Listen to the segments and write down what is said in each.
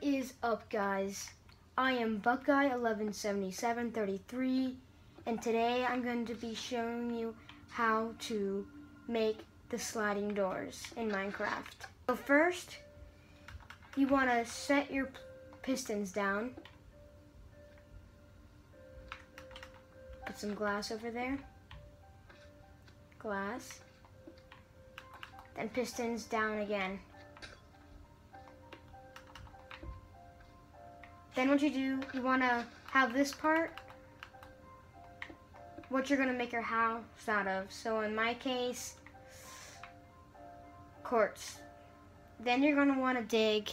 is up guys? I am Buckeye117733 and today I'm going to be showing you how to make the sliding doors in Minecraft. So first, you want to set your pistons down. Put some glass over there. Glass. Then pistons down again. Then what you do, you want to have this part, what you're going to make your house out of. So in my case, quartz. Then you're going to want to dig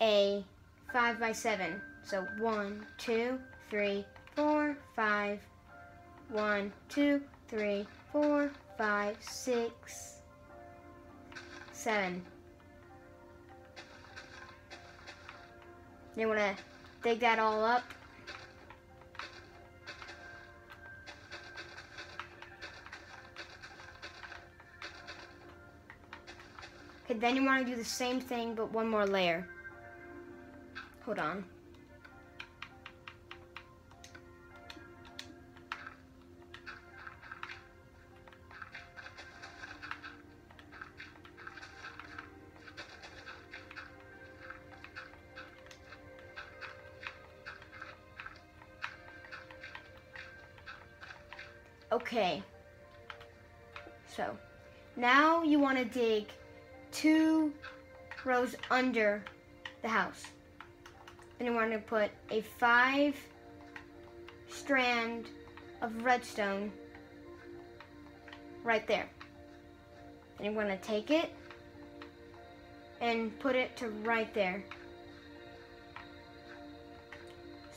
a 5 by 7 So one, two, three, four, five. One, two, three, four, five, six, seven. You want to dig that all up. Okay, then you want to do the same thing, but one more layer. Hold on. Okay. So, now you want to dig two rows under the house. Then you want to put a five strand of redstone right there. Then you're going to take it and put it to right there.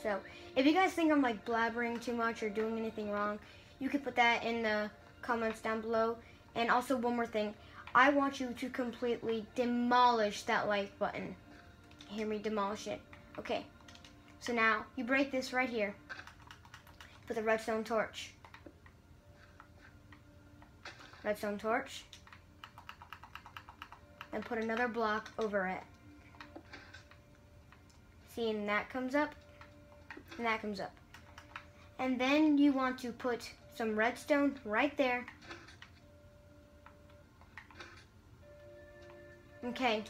So, if you guys think I'm like blabbering too much or doing anything wrong, you can put that in the comments down below. And also one more thing, I want you to completely demolish that like button. Hear me demolish it. Okay, so now you break this right here with a redstone torch. Redstone torch. And put another block over it. See, and that comes up, and that comes up. And then you want to put some redstone right there. Okay.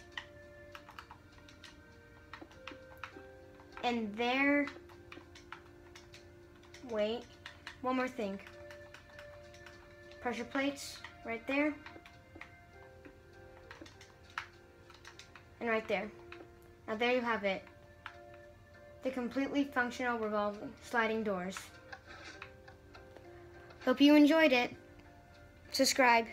And there, wait, one more thing. Pressure plates right there. And right there. Now there you have it. The completely functional revolving sliding doors. Hope you enjoyed it. Subscribe.